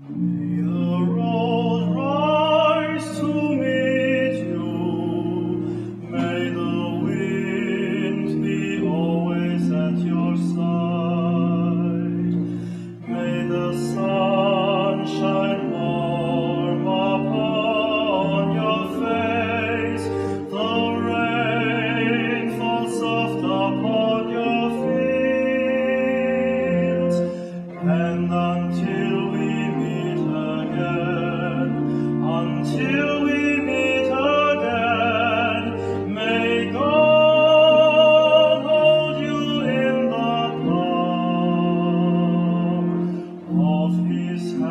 May